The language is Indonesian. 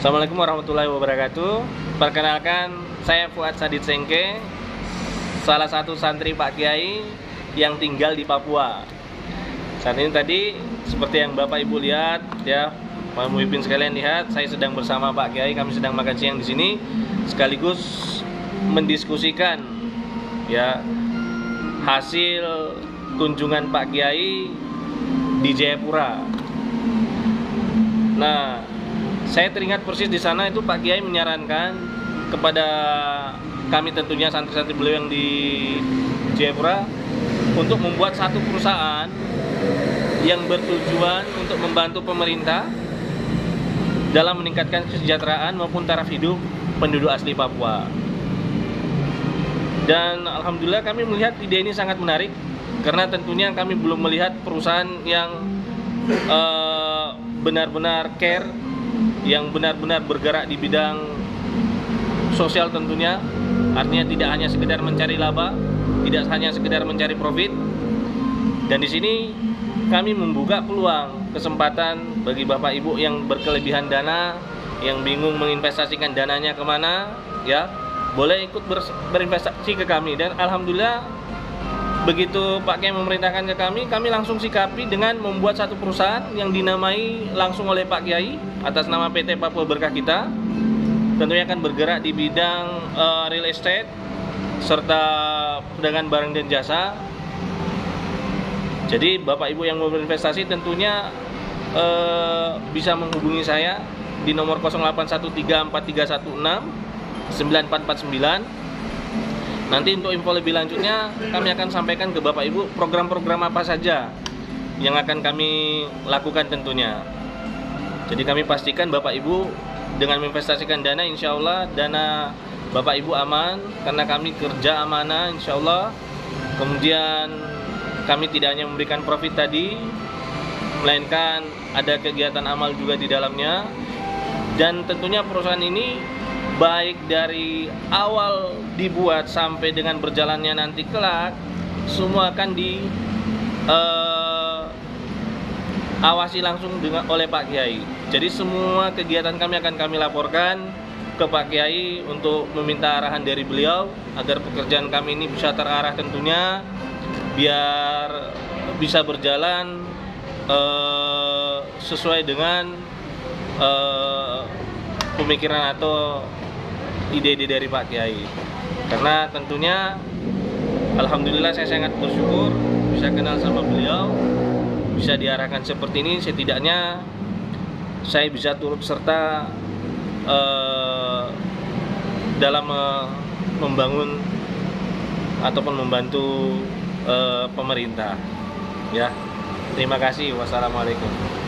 Assalamualaikum warahmatullahi wabarakatuh. Perkenalkan, saya Fuad Sadid Sengke, salah satu santri Pak Kiai yang tinggal di Papua. Saat ini tadi seperti yang Bapak Ibu lihat ya, Pak sekalian lihat, saya sedang bersama Pak Kiai, kami sedang makan siang di sini sekaligus mendiskusikan ya hasil kunjungan Pak Kiai di Jayapura. Nah, saya teringat persis di sana itu Pak Kiai menyarankan kepada kami tentunya santri-santri beliau yang di Jayapura untuk membuat satu perusahaan yang bertujuan untuk membantu pemerintah dalam meningkatkan kesejahteraan maupun taraf hidup penduduk asli Papua. Dan alhamdulillah kami melihat ide ini sangat menarik karena tentunya kami belum melihat perusahaan yang uh, benar-benar care yang benar-benar bergerak di bidang sosial tentunya. Artinya tidak hanya sekedar mencari laba tidak hanya sekedar mencari profit. Dan di sini kami membuka peluang kesempatan bagi bapak ibu yang berkelebihan dana yang bingung menginvestasikan dananya ke mana ya boleh ikut berinvestasi ke kami. Dan alhamdulillah begitu Pak Kiai memerintahkan ke kami, kami langsung sikapi dengan membuat satu perusahaan yang dinamai langsung oleh Pak Kiai atas nama PT Papua Berkah kita. Tentunya akan bergerak di bidang uh, real estate serta perdagangan barang dan jasa. Jadi Bapak Ibu yang mau berinvestasi tentunya uh, bisa menghubungi saya di nomor 08134316 9449 Nanti untuk info lebih lanjutnya kami akan sampaikan ke Bapak Ibu program-program apa saja yang akan kami lakukan tentunya. Jadi kami pastikan Bapak Ibu dengan menginvestasikan dana insya Allah dana Bapak Ibu aman karena kami kerja amanah insya Allah. Kemudian kami tidak hanya memberikan profit tadi melainkan ada kegiatan amal juga di dalamnya dan tentunya perusahaan ini baik dari awal dibuat sampai dengan berjalannya nanti kelak semua akan di uh, awasi langsung dengan oleh Pak Kiai. Jadi semua kegiatan kami akan kami laporkan ke Pak Kiai untuk meminta arahan dari beliau agar pekerjaan kami ini bisa terarah tentunya biar bisa berjalan uh, sesuai dengan uh, pemikiran atau ide-ide dari Pak Kiai. Karena tentunya Alhamdulillah saya sangat bersyukur bisa kenal sama beliau bisa diarahkan seperti ini. Setidaknya saya bisa turut serta uh, dalam uh, membangun ataupun membantu uh, pemerintah. Ya terima kasih. Wassalamualaikum